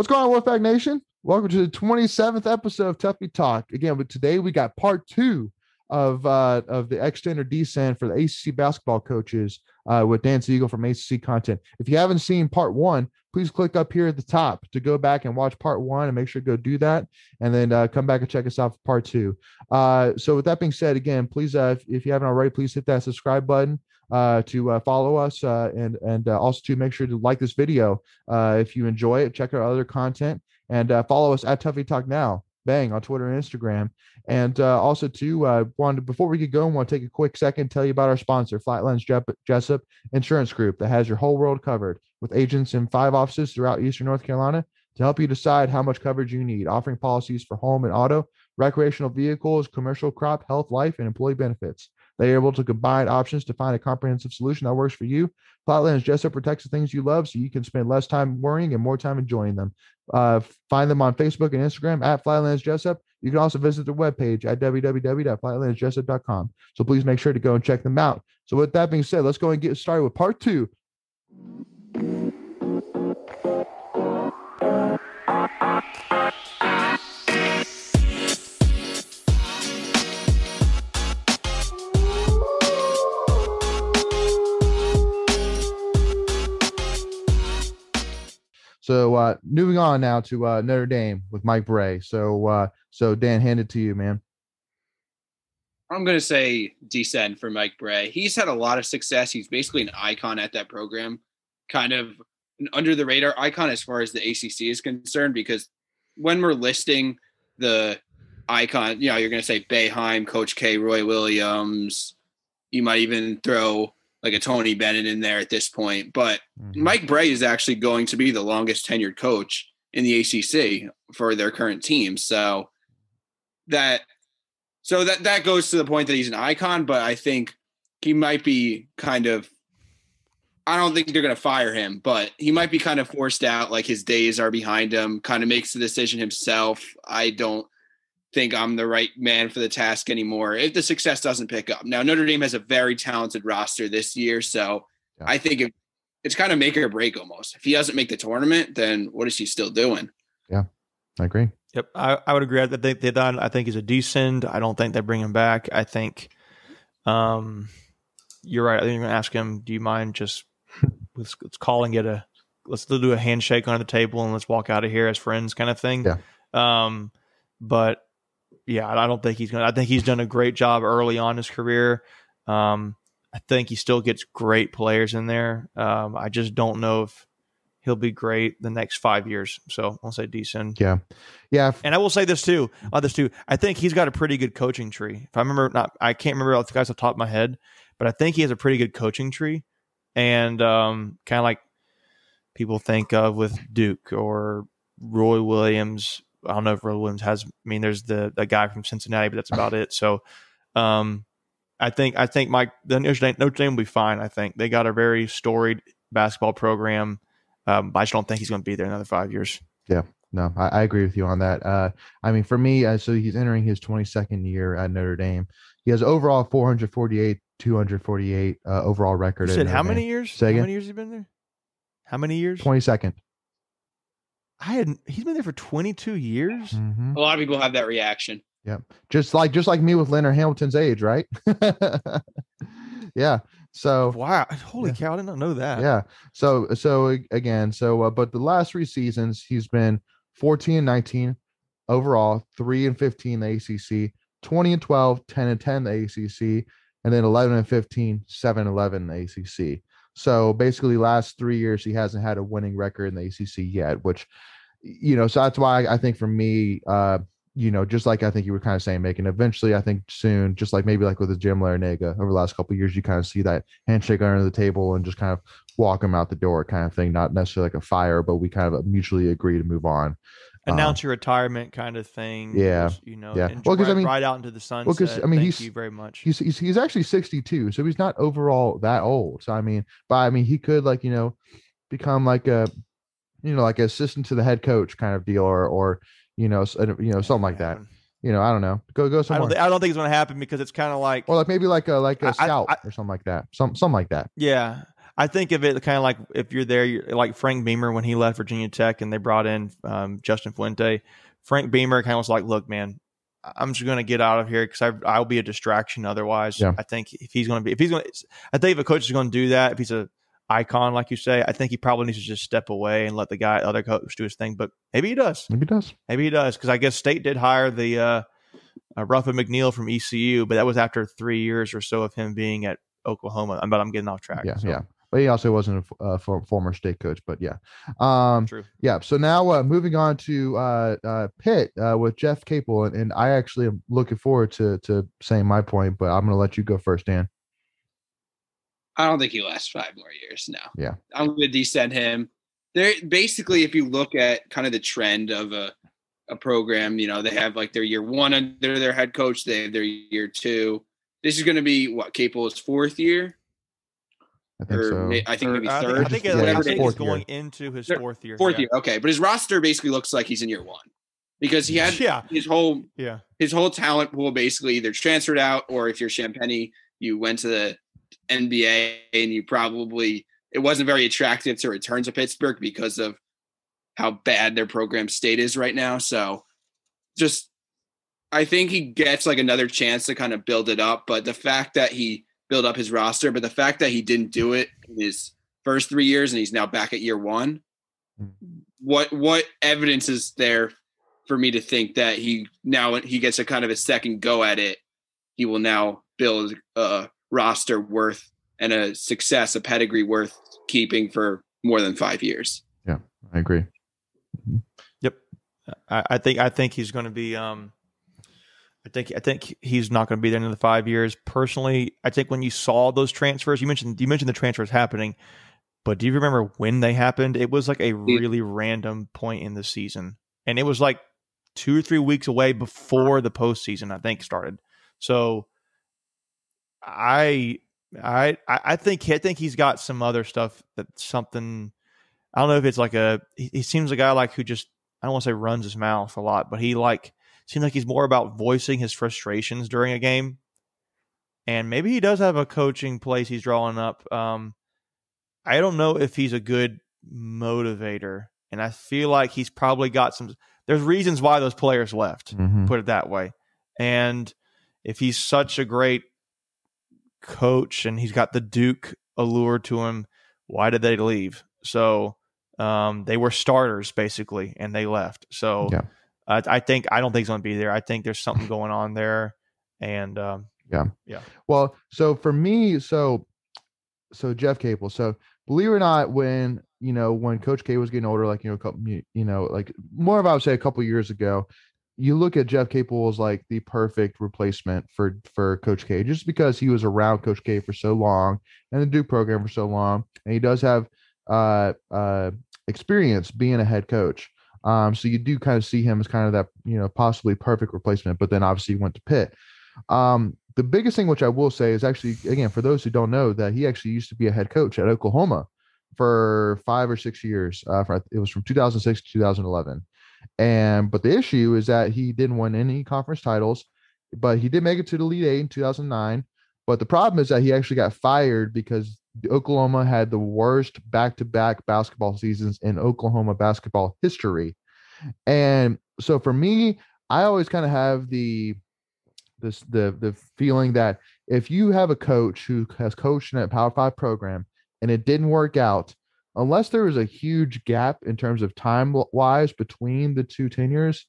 What's going on, Wolfpack Nation? Welcome to the 27th episode of Tuffy Talk. Again, but today we got part two of uh, of the extend or descend for the ACC basketball coaches uh, with Dan Siegel from ACC Content. If you haven't seen part one, please click up here at the top to go back and watch part one and make sure to go do that and then uh, come back and check us out for part two. Uh, so with that being said, again, please, uh, if, if you haven't already, please hit that subscribe button uh, to uh, follow us uh, and and uh, also to make sure to like this video uh, if you enjoy it. Check out other content and uh, follow us at Tuffy Talk Now. Bang on Twitter and Instagram, and also to uh, wanted before we get going, want to take a quick second tell you about our sponsor, Flatlands Jessup Insurance Group, that has your whole world covered with agents in five offices throughout Eastern North Carolina to help you decide how much coverage you need, offering policies for home and auto, recreational vehicles, commercial crop, health, life, and employee benefits. They are able to combine options to find a comprehensive solution that works for you. Flatlands Jessup protects the things you love so you can spend less time worrying and more time enjoying them. Uh, find them on Facebook and Instagram at Flatlands Jessup. You can also visit their webpage at www.flatlandsjessup.com. So please make sure to go and check them out. So with that being said, let's go and get started with part two. So uh moving on now to uh Notre Dame with Mike Brey. So uh so Dan, hand it to you, man. I'm going to say descend for Mike Brey. He's had a lot of success. He's basically an icon at that program, kind of an under the radar icon as far as the ACC is concerned. Because when we're listing the icon, you know, you're going to say Boeheim, Coach K, Roy Williams. You might even throw like a Tony Bennett in there at this point. But mm-hmm. Mike Brey is actually going to be the longest tenured coach in the ACC for their current team. So that so that that goes to the point that he's an icon, but I think he might be kind of I don't think they're going to fire him, but he might be kind of forced out like his days are behind him, kind of makes the decision himself. I don't think I'm the right man for the task anymore if the success doesn't pick up. Now, Notre Dame has a very talented roster this year. So yeah. I think if, it's kind of make or break almost. If he doesn't make the tournament, then what is he still doing? Yeah, I agree. Yep, I, I would agree. I think they done. I think he's a decent. I don't think they bring him back. I think, um, you're right. I think you're gonna ask him. Do you mind just let's, let's call and get a let's do a handshake under the table and let's walk out of here as friends, kind of thing. Yeah. Um, but yeah, I don't think he's going to. I think he's done a great job early on his career. Um, I think he still gets great players in there. Um, I just don't know if he'll be great the next five years. So I'll say decent. Yeah, yeah. And I will say this too. On this too, I think he's got a pretty good coaching tree. If I remember, not I can't remember all the guys off the top of my head, but I think he has a pretty good coaching tree, and um, kind of like people think of with Duke or Roy Williams I don't know if Roy Williams has. I mean, there's the the guy from Cincinnati, but that's about it. So, um, I think I think Mike the Notre Dame, Notre Dame will be fine. I think they got a very storied basketball program. Um, but I just don't think he's going to be there another five years. Yeah, no, I, I agree with you on that. Uh, I mean, for me, uh, so he's entering his 22nd year at Notre Dame. He has overall 448, 248 uh, overall record. You said how many years? Say how many years he been there? How many years? 22nd. I had he's been there for 22 years. Mm-hmm. A lot of people have that reaction. Yeah, just like just like me with Leonard Hamilton's age, right? yeah. So wow, holy yeah. cow! I did not know that. Yeah. So so again, so uh, but the last three seasons he's been 14 and 19 overall, three and 15 the ACC, 20 and 12, 10 and 10 the ACC, and then 11 and 15, 7 11 the ACC. So basically, last three years he hasn't had a winning record in the ACC yet, which you know, so that's why I think for me, uh, you know, just like I think you were kind of saying, making eventually, I think soon, just like maybe like with the Jim Larrañaga over the last couple years, you kind of see that handshake under the table and just kind of walk him out the door, kind of thing. Not necessarily like a fire, but we kind of mutually agree to move on. Announce um, your retirement, kind of thing. Yeah, you know. Yeah. Well, because I mean, right out into the sunset. Well, because I mean, Thank he's you very much. He's, he's he's actually sixty two, so he's not overall that old. So I mean, but I mean, he could like you know become like a you know, like assistant to the head coach kind of deal, or or you know, you know, something like that. You know, I don't know. Go go somewhere. I don't, th- I don't think it's going to happen because it's kind of like, or like maybe like a like a scout I, I, or something like that. Some something like that. Yeah, I think of it kind of like if you're there, you're, like Frank Beamer when he left Virginia Tech and they brought in um, Justin Fuente. Frank Beamer kind of was like, "Look, man, I'm just going to get out of here because I'll be a distraction otherwise." Yeah. I think if he's going to be, if he's going, to, I think if a coach is going to do that, if he's a icon like you say, I think he probably needs to just step away and let the guy, other coach, do his thing. But maybe he does. Maybe he does. Maybe he does because I guess State did hire the uh, uh, Ruffin McNeill from ECU, but that was after three years or so of him being at Oklahoma. But I'm getting off track. Yeah, so. yeah. But he also wasn't a uh, for, former state coach. But yeah, um, True. yeah. So now uh, moving on to uh, uh, Pitt uh, with Jeff Capel, and, and I actually am looking forward to to saying my point, but I'm going to let you go first, Dan. I don't think he lasts five more years. No. Yeah. I'm going to descend him. There, basically, if you look at kind of the trend of a a program, you know, they have like their year one under their head coach, they have their year two. This is going to be what Capel's fourth year, I think or so. may, I think Or- maybe I think, third. I think, Yeah, I think he's is. fourth going into his Third- fourth year. fourth yeah. year. Okay, but his roster basically looks like he's in year one because he had Yeah, his whole yeah. his whole talent pool basically either transferred out or if you're Champagnie, you went to the NBA and you probably it wasn't very attractive to return to Pittsburgh because of how bad their program state is right now. So just I think he gets like another chance to kind of build it up. But the fact that he built up his roster, but the fact that he didn't do it in his first three years and he's now back at year one, what what evidence is there for me to think that he now he gets a kind of a second go at it? He will now build a roster worth and a success, a pedigree worth keeping for more than five years. Yeah, I agree. Yep, I, I think I think he's going to be. Um, I think I think he's not going to be there in the five years. Personally, I think when you saw those transfers, you mentioned you mentioned the transfers happening, but do you remember when they happened? It was like a really random point in the season, and it was like two or three weeks away before the postseason. I think started. So, I I I think I think he's got some other stuff that something. I don't know if it's like a. He, he seems a guy like who just I don't want to say runs his mouth a lot, but he like seems like he's more about voicing his frustrations during a game. And maybe he does have a coaching place he's drawing up. Um, I don't know if he's a good motivator, and I feel like he's probably got some. There's reasons why those players left. Mhm. Put it that way. And if he's such a great coach and he's got the Duke allure to him, why did they leave? So um, they were starters basically, and they left. So Yeah. Uh, I think I don't think he's going to be there. I think there's something going on there, and um, yeah, yeah. Well, so for me, so so Jeff Capel. So believe it or not, when you know when Coach K was getting older, like you know, a couple, you you know, like more of I would say a couple years ago, you look at Jeff Capel as like the perfect replacement for for Coach K, just because he was around Coach K for so long and the Duke program for so long, and he does have uh uh experience being a head coach. Um, so you do kind of see him as kind of that, you know, possibly perfect replacement, but then obviously he went to Pitt. Um, the biggest thing which I will say is actually, again, for those who don't know, that he actually used to be a head coach at Oklahoma for five or six years. Uh, for, it was from 2006 to 2011. And but the issue is that he didn't win any conference titles, but he did make it to the Elite Eight in 2009. But the problem is that he actually got fired because Oklahoma had the worst back-to-back basketball seasons in Oklahoma basketball history. And so for me, I always kind of have the this the the feeling that if you have a coach who has coached in a Power Five program and it didn't work out, unless there was a huge gap in terms of time wise between the two tenures,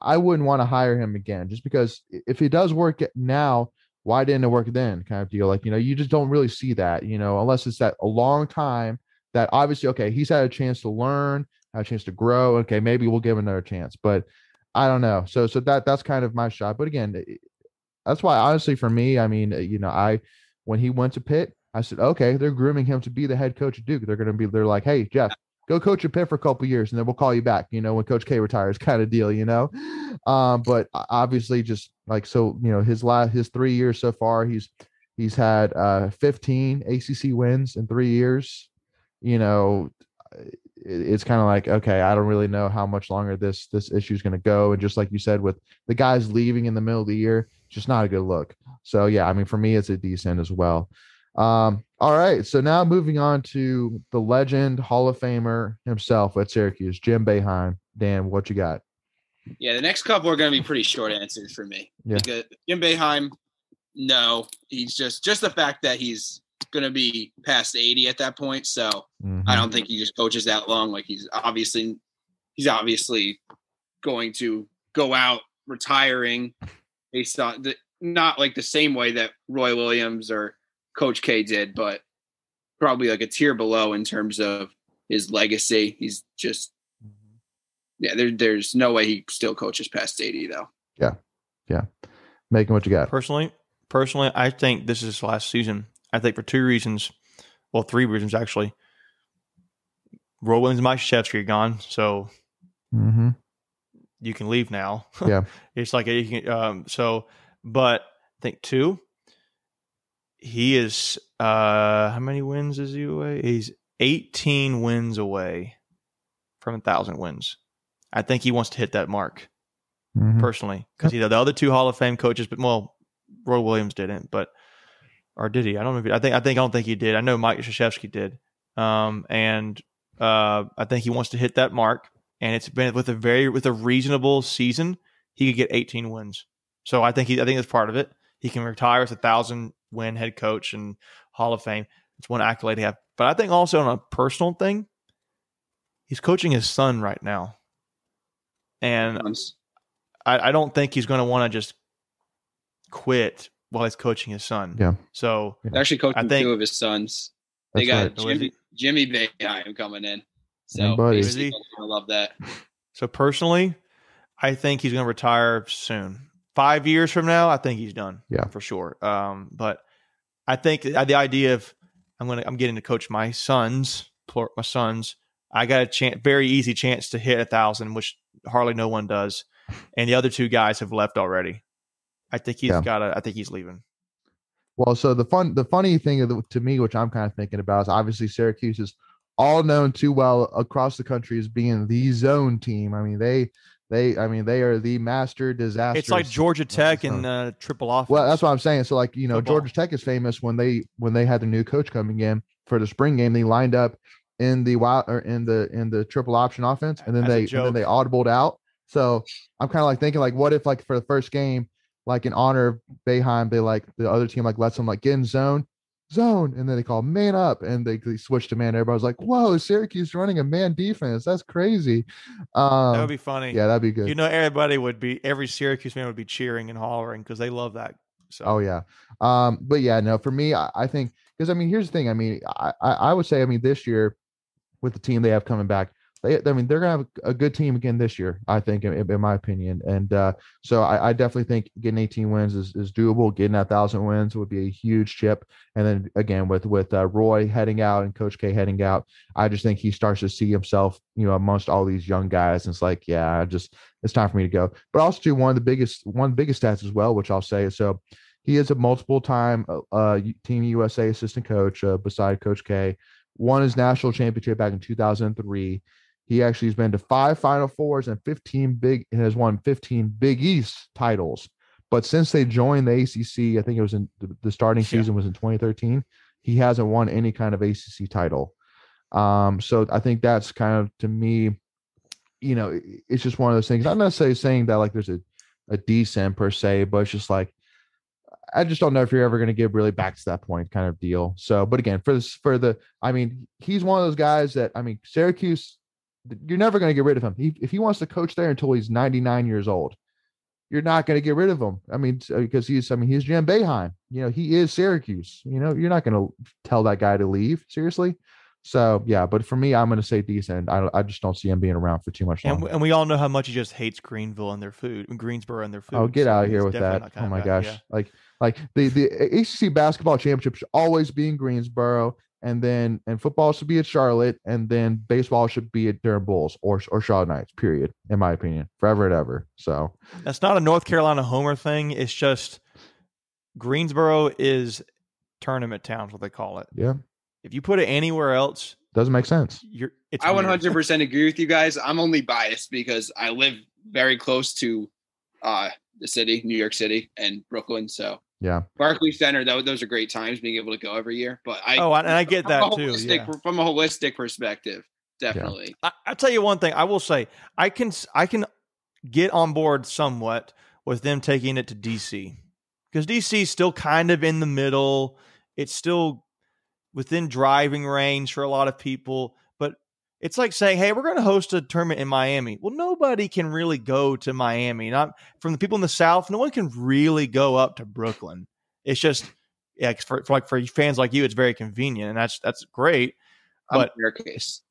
I wouldn't want to hire him again. Just because if it does work now, why didn't it work then? Kind of deal. Like you know, you just don't really see that. You know, unless it's that a long time that obviously okay, he's had a chance to learn, had a chance to grow. Okay, maybe we'll give him another chance, but. I don't know. So so that that's kind of my shot. But again, that's why honestly for me, I mean, uh, you know, I when he went to Pitt, I said, okay, they're grooming him to be the head coach of Duke. They're going to be they're like, hey Jeff, go coach at Pitt for a couple years, and then we'll call you back. You know, when Coach K retires, kind of deal. You know, um, but obviously, just like so, you know, his last his three years so far, he's he's had uh 15 ACC wins in three years. You know, it- it's kind of like okay i don't really know how much longer this this issue is going to go and just like you said with the guys leaving in the middle of the year just not a good look so yeah i mean for me it's a decent as well Um, all right. So now moving on to the legend Hall of Famer himself at Syracuse, Jim Boeheim. Dan, what you got? Yeah, the next couple are going to be pretty short answers for me. Yeah. Because Jim Boeheim, no, he's just just the fact that he's going to be past 80 at that point. So Mhm. I don't think he just coaches that long. Like he's obviously he's obviously going to go out retiring based on the not like the same way that Roy Williams or Coach K did, but probably like a tier below in terms of his legacy. He's just yeah, there, there's no way he still coaches past 80 though. Yeah. Yeah. Making what you got. Personally, personally, I think this is his last season. I think for two reasons, well, three reasons actually. Roy Williams and Mike Krzyzewski are gone, so Mm-hmm. you can leave now. Yeah. it's like you can, um, so, but I think two, he is uh how many wins is he away? He's 18 wins away from a thousand wins. I think he wants to hit that mark Mhm. personally because you know the other two Hall of Fame coaches, but well, Roy Williams didn't, but or did he? I don't know. If he, I think I think I don't think he did. I know Mike Krzyzewski did, um, and uh, I think he wants to hit that mark. And it's been with a very with a reasonable season, he could get 18 wins. So I think he I think that's part of it. He can retire as a thousand win head coach and Hall of Fame. It's one accolade to have. But I think also on a personal thing, he's coaching his son right now, and Months. I, I don't think he's going to want to just quit while he's coaching his son. Yeah. So He's actually coaching I think- two of his sons. They got right. right. Jimmy, Jimmy Boeheim coming in. So buddy. I love that. so personally, I think he's going to retire soon. Five years from now, I think he's done. Yeah. for sure. Um, but I think the idea of I'm going to I'm getting to coach my sons, my sons. I got a chance, very easy chance to hit a thousand, which hardly no one does, and the other two guys have left already. I think he's Yeah. got. I think he's leaving. Well, so the fun, the funny thing to me, which I'm kind of thinking about, is obviously Syracuse is all known too well across the country as being the zone team. I mean, they, they, I mean, they are the master disaster. It's like Georgia Tech and uh, triple offense. Well, that's what I'm saying. So, like, you know, Football. Georgia Tech is famous when they when they had their new coach coming in for the spring game. They lined up in the wild or in the in the triple option offense, and then As they and then they audibled out. So I'm kind of like thinking, like, what if like for the first game, like in honor of Boeheim, they like the other team like lets them like get in zone, zone, and then they call man up, and they, they switch to man. Everybody's like, whoa, Syracuse running a man defense. That's crazy. Um, that would be funny. yeah, that'd be good. You know, everybody would be every Syracuse man would be cheering and hollering because they love that. So Oh yeah. Um, but yeah, no, for me, I, I think because I mean, here's the thing. I mean, I, I I would say, I mean, this year with the team they have coming back, they I mean, they're gonna have a good team again this year, I think, in, in my opinion. And uh, so I, I definitely think getting 18 wins is, is doable. Getting a thousand wins would be a huge chip. And then again with with uh, Roy heading out and Coach K heading out, I just think he starts to see himself, you know, amongst all these young guys. And it's like, yeah, I just it's time for me to go. But also too, one of the biggest one biggest stats as well, which I'll say so he is a multiple time uh, uh, Team USA assistant coach uh, beside Coach K. Won his national championship back in 2003. He actually has been to five Final Fours and 15 big and has won 15 Big East titles. But since they joined the ACC, I think it was in the, starting Yeah. season was in 2013. He hasn't won any kind of ACC title. Um, so I think that's kind of to me, you know, it's just one of those things. I'm not necessarily saying that like there's a a decent per se, but it's just like I just don't know if you're ever going to get really back to that point kind of deal. So, but again, for this, for the, I mean, he's one of those guys that, I mean, Syracuse, you're never going to get rid of him. He, if he wants to coach there until he's 99 years old, you're not going to get rid of him. I mean, because uh, he's, I mean, he's Jim Boeheim. You know, he is Syracuse. You know, you're not going to tell that guy to leave. Seriously. So yeah, but for me, I'm going to say decent. I, I just don't see him being around for too much and, longer. we- and we all know how much he just hates Greenville and their food, Greensboro and their oh, food. Oh, get so out of here with that! Oh my guy, gosh! yeah. Like, like the the ACC basketball championship should always be in Greensboro, and then and football should be at Charlotte, and then baseball should be at Durham Bulls or or Charlotte Knights. Period. In my opinion, forever and ever. So That's not a North Carolina homer thing. It's just Greensboro is tournament town, is what they call it. yeah, If you put it anywhere else, doesn't make sense. you're it's I 100% agree with you guys. I'm only biased because I live very close to uh, the city, New York City, and Brooklyn. So Yeah. Barclays Center, that, those are great times being able to go every year. But I Oh, and I get that too. Yeah. From a holistic perspective, definitely. I, I'll tell you one thing. I will say I can I can get on board somewhat with them taking it to DC because DC is still kind of in the middle. It's still within driving range for a lot of people, but it's like saying, "Hey, we're going to host a tournament in Miami." Well, nobody can really go to Miami. Not from the people in the South. No one can really go up to Brooklyn. It's just yeah, 'cause for, for like for fans like you, it's very convenient, and that's that's great. But- a fair case.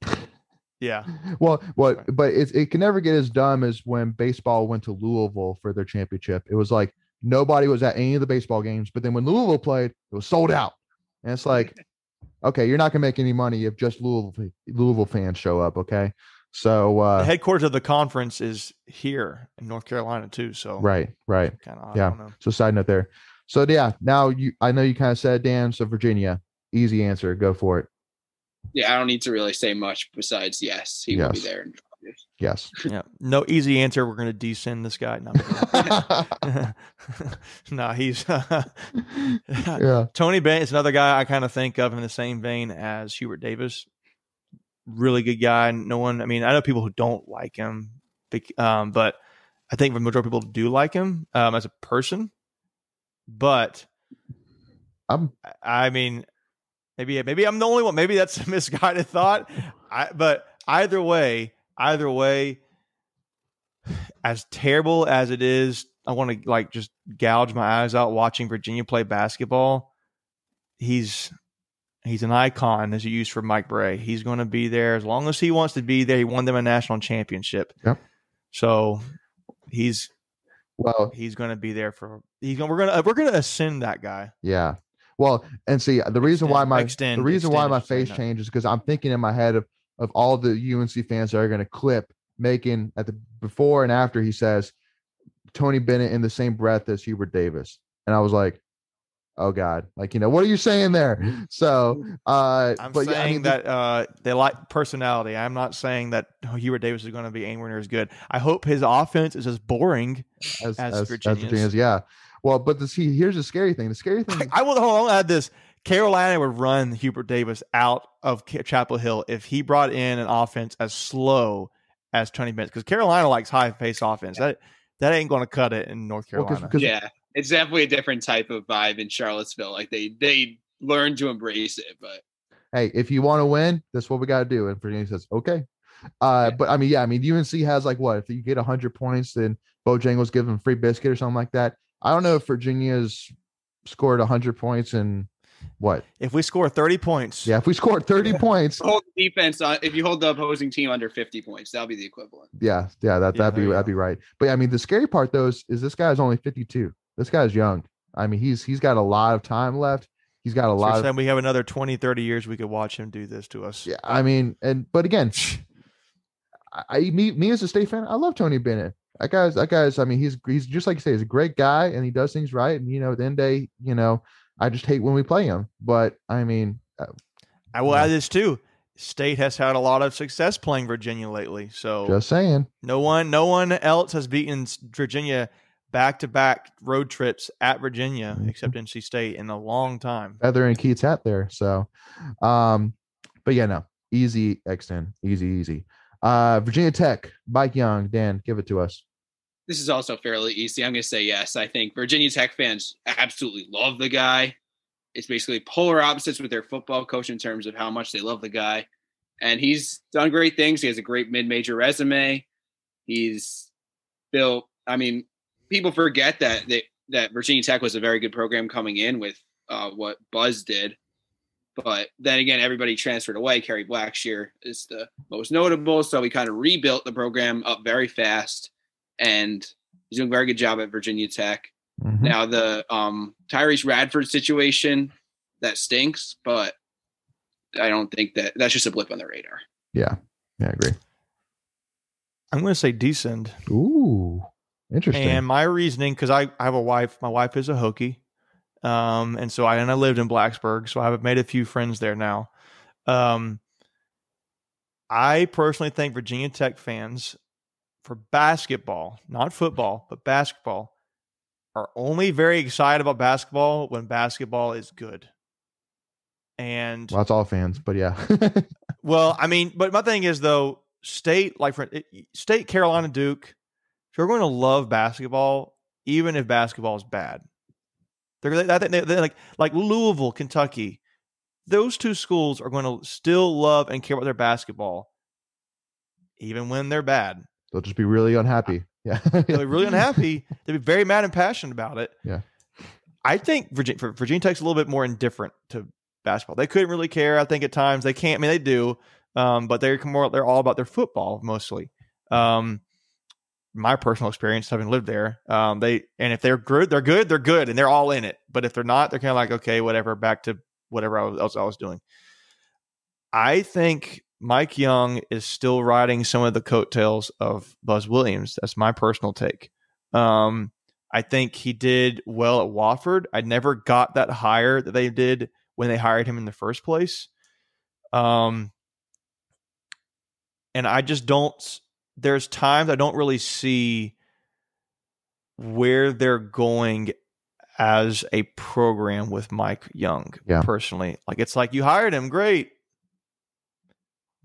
Yeah, Well, well, but it it can never get as dumb as when baseball went to Louisville for their championship. It was like nobody was at any of the baseball games, but then when Louisville played, it was sold out. And it's like, okay, you're not gonna make any money if just Louisville Louisville fans show up. Okay, so the uh, headquarters of the conference is here in North Carolina too. So right, right. kind of Yeah. Don't know. So side note there. So yeah, now you I know you kind of said Dan. So Virginia, easy answer. Go for it. Yeah, I don't need to really say much besides yes, he will be there. in five years. Yes. Yeah, no easy answer. We're going to descend this guy. No, I'm kidding. no he's yeah. Tony Bennett is another guy I kind of think of in the same vein as Hubert Davis. Really good guy. No one. I mean, I know people who don't like him, um, but I think the majority of people do like him um, as a person. But I'm I mean, maybe maybe I'm the only one. Maybe that's a misguided thought. I, but either way, either way, as terrible as it is, I want to like just gouge my eyes out watching Virginia play basketball. He's he's an icon as you used for Mike Brey. He's going to be there as long as he wants to be there. He won them a national championship. Yep. So he's well, he's going to be there for he's going we're going to we're going to ascend that guy. yeah. Well, and see the reason why my extend- the reason why my face no. changed because I'm thinking in my head of of all the UNC fans that are going to clip making at the before and after he says Tony Bennett in the same breath as Hubert Davis, and I was like, oh god, like you know what are you saying there? So, uh, I'm saying yeah, I mean, that uh, they like personality. I'm not saying that Hubert Davis is going to be anywhere near as good. I hope his offense is as boring. as, as as, as Virginia's. Virginia's, yeah. Well, but the, see, here's the scary thing. The scary thing, I, I will hold on. Add this: Carolina would run Hubert Davis out of Chapel Hill if he brought in an offense as slow as Tony Bennett, because Carolina likes high pace offense. That that ain't going to cut it in North well, 'cause- Carolina. 'cause Yeah, it's definitely a different type of vibe in Charlottesville. Like they they learn to embrace it, but hey, if you want to win, that's what we got to do. And Virginia says, okay. Uh, but I mean, yeah, I mean, UNC has like what if you get hundred points, then Bojangles give them free biscuit or something like that. I don't know if Virginia's scored hundred points and what. if we score 30 points, Yeah, if we score thirty points, hold the defense on. If you hold the opposing team under fifty points, that'll be the equivalent. yeah, yeah, that Yeah, that'd be that'd go. be right. But yeah, I mean, the scary part though is, is this guy's only fifty two. This guy's young. I mean, he's he's got a lot of time left. He's got a so lot you're of we have another 20, 30 years we could watch him do this to us. Yeah, I mean, and but again, I, I me me as a state fan, I love Tony Bennett. That guy's that guy's. I mean, he's he's just like you say, he's a great guy, and he does things right. And you know, at the end of the day, you know, I just hate when we play them. But I mean, uh, I will Yeah. add this too. State has had a lot of success playing Virginia lately. So just saying, No one, no one else has beaten Virginia back to back road trips at Virginia Mhm. except NC State in a long time. feather and Keatts hat there. So, um, but yeah, no, easy extend, easy, easy. Uh, Virginia Tech, Mike Young, Dan, give it to us. This is also fairly easy. I'm going to say yes. I think Virginia Tech fans absolutely love the guy. It's basically polar opposites with their football coach in terms of how much they love the guy. And he's done great things. He has a great mid major resume. He's built, I mean, people forget that they, that Virginia Tech was a very good program coming in with uh, what Buzz did. But then again, everybody transferred away. Kerry Blackshear is the most notable. So we kind of rebuilt the program up very fast. And he's doing a very good job at Virginia Tech. Mhm. Now the um Tyrece Radford situation that stinks, but I don't think that that's just a blip on the radar. Yeah, yeah, I agree. I'm going to say descend. Ooh, interesting. And my reasoning, because I, I have a wife, my wife is a Hokie. Um, and so I, and I lived in Blacksburg, so I've made a few friends there now. Um, I personally think Virginia Tech fans for basketball, not football, but basketball, are only very excited about basketball when basketball is good. And Well, that's all fans, but yeah. well, I mean, but my thing is though, state like for state Carolina Duke, you're going to love basketball even if basketball is bad. They're, they're, they're like like Louisville, Kentucky. Those two schools are going to still love and care about their basketball, even when they're bad. They'll just be really unhappy. Yeah, they'll be really unhappy. They'll be very mad and passionate about it. Yeah, I think Virginia, Virginia Tech's a little bit more indifferent to basketball. They couldn't really care. I think at times they can't. I mean, they do, um, but they're more. They're all about their football mostly. Um, my personal experience having lived there. Um, they and if they're good, they're good, they're good, and they're all in it. But if they're not, they're kind of like, okay, whatever, back to whatever else I was doing. I think Mike Young is still riding some of the coattails of Buzz Williams. That's my personal take. Um, I think he did well at Wofford. I never got that hire that they did when they hired him in the first place. Um, and I just don't there's times I don't really see where they're going as a program with Mike Young. Yeah. Personally, like it's like you hired him, great.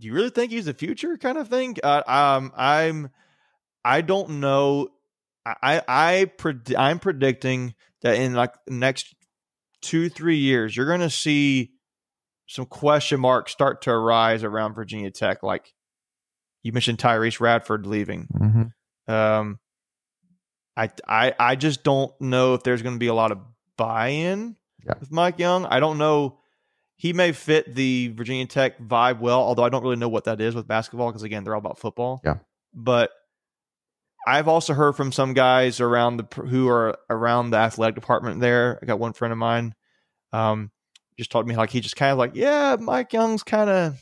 Do you really think he's the future, kind of thing? Uh, um, I'm, I don't know. I I pred- I'm predicting that in like the next two three years, you're going to see some question marks start to arise around Virginia Tech, like you mentioned Tyrece Radford leaving. Mm-hmm. Um, I I I just don't know if there's going to be a lot of buy-in yeah. with Mike Young. I don't know. He may fit the Virginia Tech vibe well, although I don't really know what that is with basketball because again, they're all about football. Yeah. But I've also heard from some guys around the who are around the athletic department there. I got one friend of mine, um, just told me like he just kind of like, yeah, Mike Young's kind of,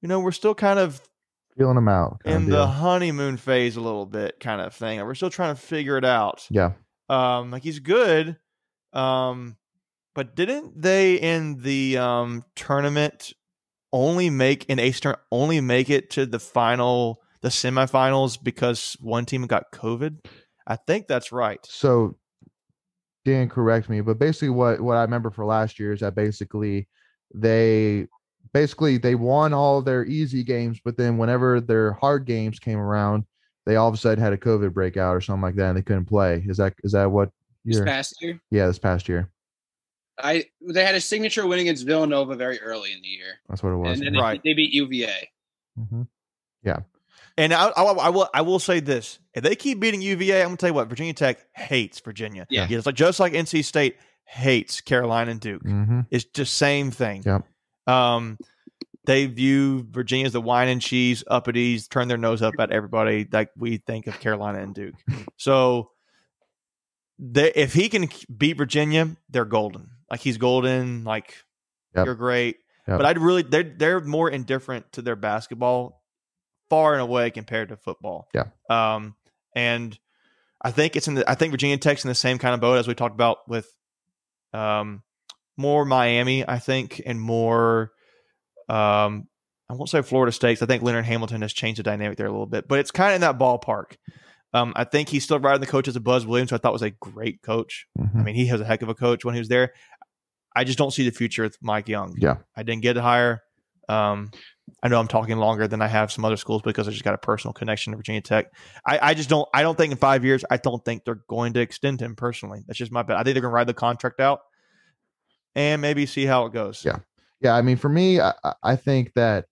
you know, we're still kind of feeling him out in the honeymoon phase a little bit kind of thing. We're still trying to figure it out. Yeah. Um, like he's good. Um, but didn't they in the um tournament only make in Eastern only make it to the final the semifinals because one team got COVID? I think that's right. So Dan correct me, but basically what what I remember for last year is that basically they basically they won all their easy games, but then whenever their hard games came around, they all of a sudden had a COVID breakout or something like that, and they couldn't play. Is that is that what year? This past year? Yeah, this past year. I they had a signature win against Villanova very early in the year. That's what it was. And then right. they, they beat UVA. Mm-hmm. Yeah. And I, I, I, will I will say this: if they keep beating UVA, I'm gonna tell you what Virginia Tech hates Virginia. Yeah, yeah it's like just like NC State hates Carolina and Duke. Mm-hmm. It's just same thing. Yep. Um, they view Virginia as the wine and cheese uppities, turn their nose up at everybody like we think of Carolina and Duke. So they, if he can beat Virginia, they're golden. Like he's golden. Like yep. you're great. Yep. But I'd really they're they're more indifferent to their basketball far and away compared to football. Yeah. Um, and I think it's in the I think Virginia Tech's in the same kind of boat as we talked about with um more Miami, I think, and more um, I won't say Florida State. I think Leonard Hamilton has changed the dynamic there a little bit, but it's kind of in that ballpark. Um, I think he's still riding the coaches of Buzz Williams, who I thought was a great coach. Mm-hmm. I mean, he was a heck of a coach when he was there. I just don't see the future with Mike Young. Yeah, I didn't get hire. Um, I know I'm talking longer than I have some other schools because I just got a personal connection to Virginia Tech. I, I just don't. I don't think in five years. I don't think they're going to extend him personally. That's just my bet. I think they're going to ride the contract out and maybe see how it goes. Yeah yeah, I mean, for me, I, I think that,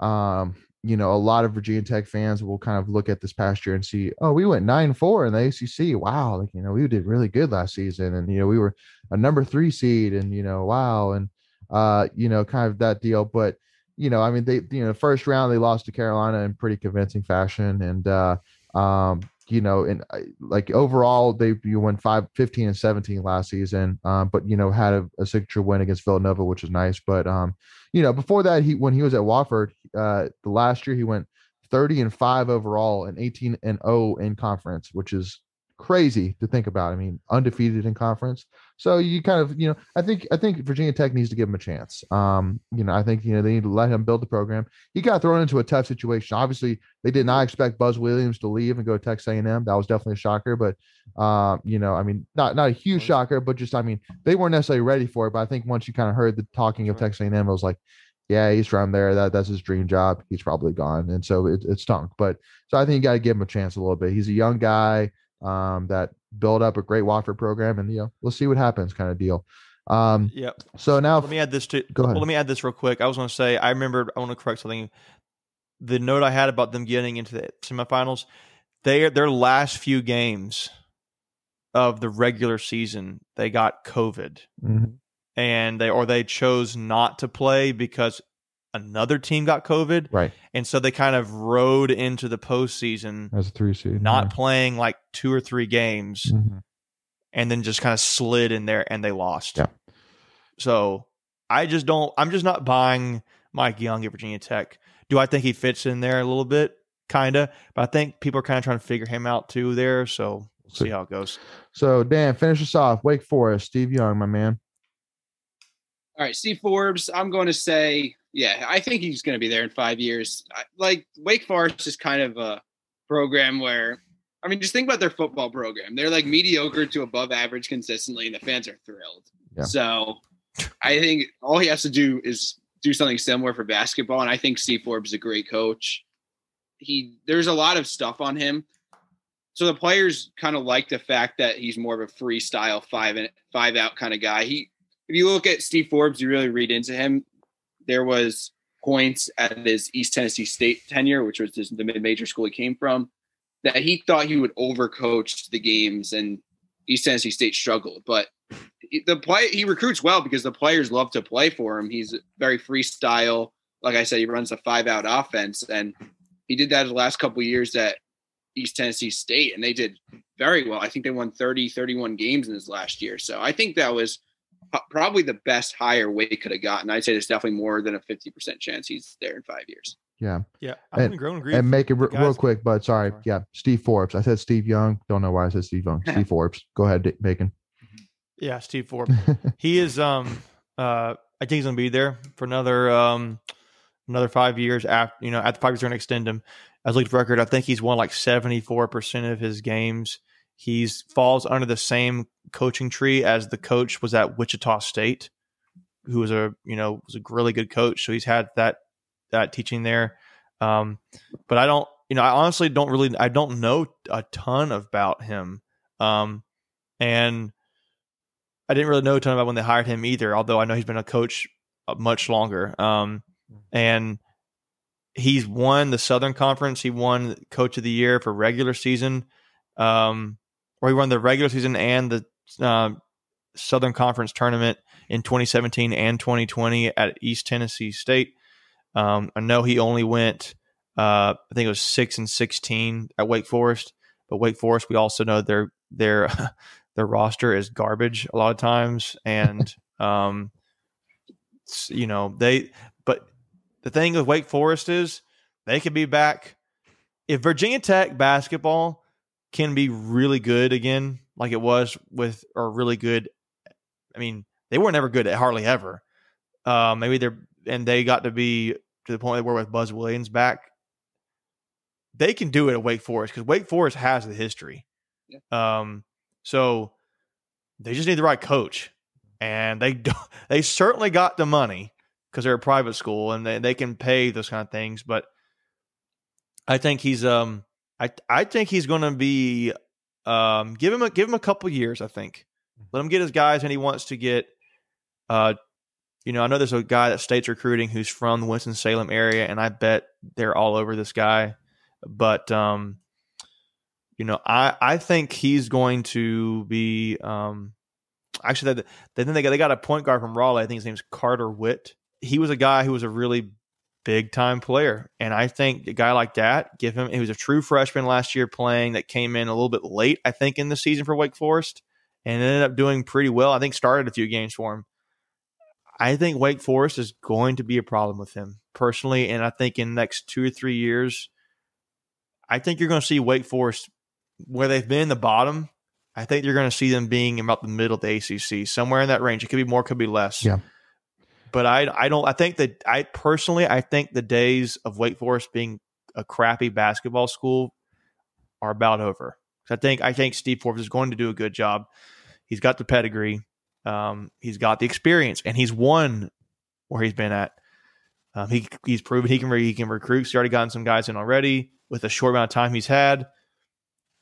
um, you know, a lot of Virginia Tech fans will kind of look at this past year and see, oh, we went nine four in the ACC. Wow, like you know, we did really good last season, and you know, we were a number three seed, and you know, wow, and uh, you know, kind of that deal. But you know, I mean, they you know, first round they lost to Carolina in pretty convincing fashion, and uh, um, you know, and like overall, they you won five, 15 and 17 last season, um, but you know, had a, a, signature win against Villanova, which is nice. But um, you know, before that, he when he was at Wofford, uh, the last year he went 30 and five overall and 18 and 0 in conference, which is crazy to think about. I mean, undefeated in conference. So you kind of, you know, I think I think Virginia Tech needs to give him a chance. Um, you know, I think you know they need to let him build the program. He got thrown into a tough situation. Obviously, they did not expect Buzz Williams to leave and go to Texas A&M. That was definitely a shocker. But um, you know, I mean, not not a huge shocker, but just I mean, they weren't necessarily ready for it. But I think once you kind of heard the talking of Texas A&M, it was like, yeah, he's from there. That that's his dream job. He's probably gone, and so it, it stunk. But so I think you got to give him a chance a little bit. He's a young guy um, that build up a great Wofford program, and you know we'll see what happens, kind of deal. Um, yep. So now, let me add this to. Go ahead. Well, let me add this real quick. I was going to say I remember I want to correct something. The note I had about them getting into the semifinals, they their last few games of the regular season, they got COVID, Mhm. and they or they chose not to play because another team got COVID, right and so they kind of rode into the postseason as a three seed, not playing like two or three games yeah. Mhm. and then just kind of slid in there and they lost. Yeah. So I just don't, I'm just not buying Mike Young at Virginia Tech. Do I think he fits in there a little bit? Kind of. But I think people are kind of trying to figure him out too there. So we'll see how it goes. So Dan, finish us off. Wake Forest, Steve Young, my man. All right, Steve Forbes. I'm going to say, yeah, I think he's going to be there in five years. I, like Wake Forest is kind of a program where, I mean, just think about their football program. They're like mediocre to above average consistently, and the fans are thrilled. Yeah. So I think all he has to do is do something similar for basketball, and I think Steve Forbes is a great coach. He there's a lot of stuff on him. So the players kind of like the fact that he's more of a freestyle five and five out kind of guy. He if you look at Steve Forbes, you really read into him. There was points at his East Tennessee State tenure, which was the mid-major school he came from, that he thought he would overcoach the games, and East Tennessee State struggled. But the play he recruits well because the players love to play for him. He's very freestyle. Like I said, he runs a five-out offense, and he did that the last couple years at East Tennessee State, and they did very well. I think they won 30, 31 games in his last year. So I think that was probably the best hire Wake could have gotten. I'd say there's definitely more than a 50% chance he's there in five years. Yeah. Yeah. I'm And- going to agree. And make it the re- real quick, but sorry. Sorry. Yeah. Steve Forbes. I said Steve Young. Don't know why I said Steve Young. Steve Forbes. Go ahead, Dick Bacon. Yeah, Steve Forbes. he is um uh I think he's gonna be there for another um another five years after you know after five years they're gonna extend him. As looked record, I think he's won like seventy four percent of his games. He's falls under the same coaching tree as the coach was at Wichita State, who was a you know was a really good coach. So he's had that that teaching there. Um, but I don't you know I honestly don't really I don't know a ton about him. Um, and I didn't really know a ton about when they hired him either, although I know he's been a coach uh, much longer. Um, and he's won the Southern Conference. He won Coach of the Year for regular season, um, or he won the regular season and the uh, Southern Conference tournament in 2017 and 2020 at East Tennessee State. Um, I know he only went, uh, I think it was six and 16 at Wake Forest, but Wake Forest, we also know their their their roster is garbage a lot of times, and um, you know they. But the thing with Wake Forest is they could be back if Virginia Tech basketball can be really good again, like it was with or really good. I mean, they were never good at hardly ever. Uh, maybe they're and they got to be to the point they were with Buzz Williams back. They can do it at Wake Forest because Wake Forest has the history. Um, so they just need the right coach, and they don't, they certainly got the money because they're a private school and they, they can pay those kind of things. But I think he's um I I think he's going to be um give him a give him a couple years. I think let him get his guys, and he wants to get uh you know I know there's a guy that state's recruiting who's from the Winston Salem area, and I bet they're all over this guy. But um you know, I, I think he's going to be. Um, actually, they, they think they got, they got a point guard from Raleigh. I think his name's Carter Whitt. He was a guy who was a really big time player, and I think a guy like that, give him. He was a true freshman last year playing that came in a little bit late, I think, in the season for Wake Forest, and ended up doing pretty well. I think started a few games for him. I think Wake Forest is going to be a problem with him personally, and I think in the next two or three years, I think you're going to see Wake Forest where they've been in the bottom, I think you're going to see them being about the middle of the ACC, somewhere in that range. It could be more, could be less. Yeah. But I, I don't. I think that I personally, I think the days of Wake Forest being a crappy basketball school are about over. I think I think Steve Forbes is going to do a good job. He's got the pedigree, um, he's got the experience, and he's won where he's been at. Um, he he's proven he can he can recruit. He's already gotten some guys in already with a short amount of time he's had.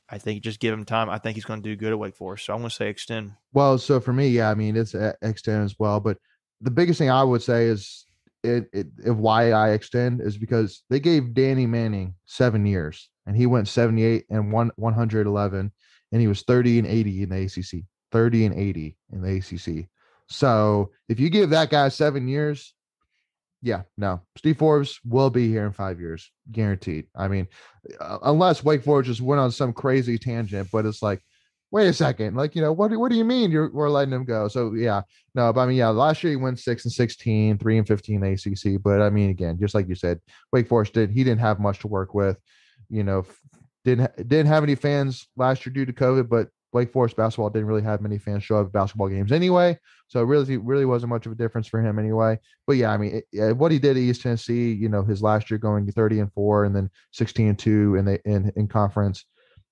I think just give him time. I think he's going to do good at Wake Forest. So I'm going to say extend. Well, so for me, yeah, I mean it's extend as well. But the biggest thing I would say is it, it, why I extend is because they gave Danny Manning seven years and he went 78 and one 111 and he was 30 and 80 in the ACC. 30 and 80 in the ACC. So if you give that guy seven years, yeah, no, Steve Forbes will be here in five years, guaranteed. I mean, unless Wake Forest just went on some crazy tangent, but it's like, wait a second, like you know, what what do you mean you're we're letting him go? So yeah, no, but I mean, yeah, last year he went six and 16, three and 15 ACC, but I mean, again, just like you said, Wake Forest did he didn't have much to work with, you know, didn't didn't have any fans last year due to COVID, but Wake Forest basketball didn't really have many fans show up at basketball games anyway, so it really really wasn't much of a difference for him anyway. But yeah, I mean, it, what he did at East Tennessee, you know, his last year going 30 and four and then 16 and two in the in in conference,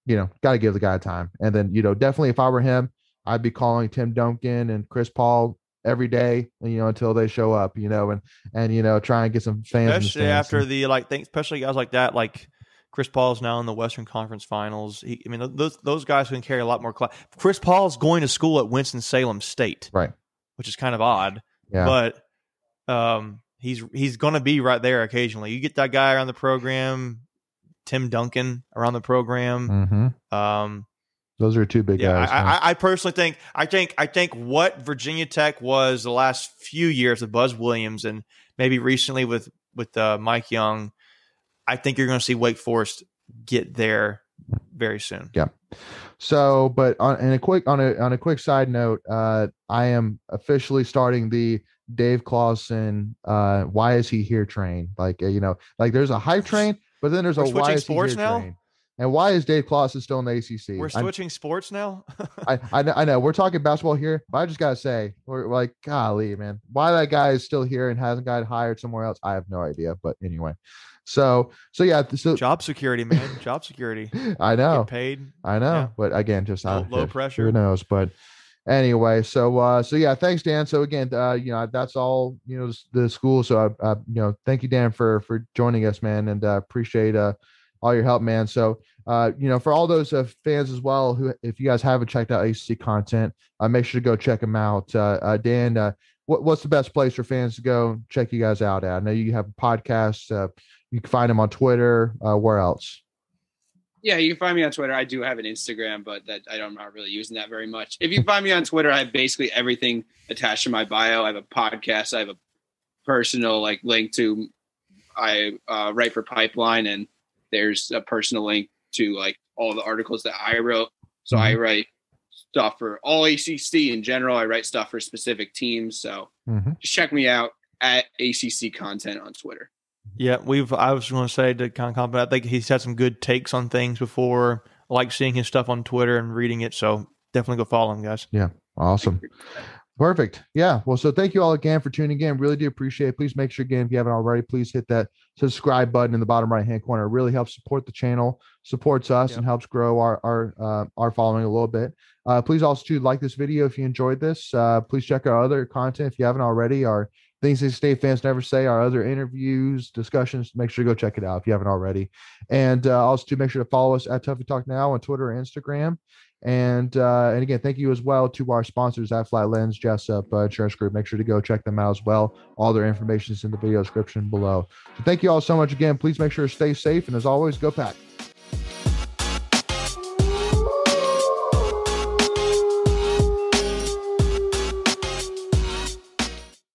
you know, got to give the guy time. And then you know, definitely if I were him, I'd be calling Tim Duncan and Chris Paul every day, you know, until they show up, you know, and and you know, try and get some fans. Especially after the like, things, especially guys like that, like Chris Paul is now in the Western Conference Finals. He, I mean, those those guys can carry a lot more class. Chris Paul is going to school at Winston Salem State, right? Which is kind of odd, yeah. But um, he's he's going to be right there occasionally. You get that guy around the program, Tim Duncan around the program. Mm-hmm. Um, those are two big yeah, guys. I, I, I, personally think I think I think what Virginia Tech was the last few years with Buzz Williams and maybe recently with with uh, Mike Young I think you're going to see Wake Forest get there very soon. Yeah. So, but on in a quick on a on a quick side note, uh, I am officially starting the Dave Clawson uh, "Why is he here?" train. Like uh, you know, like there's a hype train, but then there's We're a "Why is he now? train. And why is Dave Clawson still in the ACC? We're switching I'm, sports now. I, I know, I know we're talking basketball here, but I just gotta say, we're, we're like, golly, man, why that guy is still here and hasn't got hired somewhere else? I have no idea. But anyway, so so yeah, so job security, man, job security. I know, Get paid. I know, yeah. but again, just low, low pressure. Who knows? But anyway, so uh, so yeah, thanks, Dan. So again, uh, you know, that's all you know the school. So I, uh, you know, thank you, Dan, for for joining us, man, and uh, appreciate uh all your help, man. So uh, you know, for all those uh, fans as well, who if you guys haven't checked out ACC content, uh, make sure to go check them out. Uh, uh Dan, uh, what, what's the best place for fans to go check you guys out at? I know you have a podcast. Uh, you can find them on Twitter. Uh, where else? Yeah, you can find me on Twitter. I do have an Instagram, but that I don't, I'm not really using that very much. If you find me on Twitter, I have basically everything attached to my bio. I have a podcast. I have a personal like link to I uh, write for Pypeline, and there's a personal link to like all the articles that I wrote. So mm-hmm. I write stuff for all ACC in general. I write stuff for specific teams. So mm-hmm. just check me out at ACC content on Twitter. Yeah, we've. I was going to say to kind of compliment. I think he's had some good takes on things before. I like seeing his stuff on Twitter and reading it. So definitely go follow him, guys. Yeah, awesome. Perfect. Yeah. Well, so thank you all again for tuning in. Really do appreciate it. Please make sure again, if you haven't already, please hit that subscribe button in the bottom right hand corner. It really helps support the channel, supports us, yep. and helps grow our our uh, our following a little bit. Uh, please also too like this video if you enjoyed this. Uh, please check our other content if you haven't already. Our things that state fans never say, our other interviews, discussions. Make sure to go check it out if you haven't already. And uh, also to make sure to follow us at Tuffy Talk Now on Twitter and Instagram. And uh, and again, thank you as well to our sponsors at Flatlands, Jessup uh, Insurance Group. Make sure to go check them out as well. All their information is in the video description below. So thank you all so much again. Please make sure to stay safe, and as always, go pack.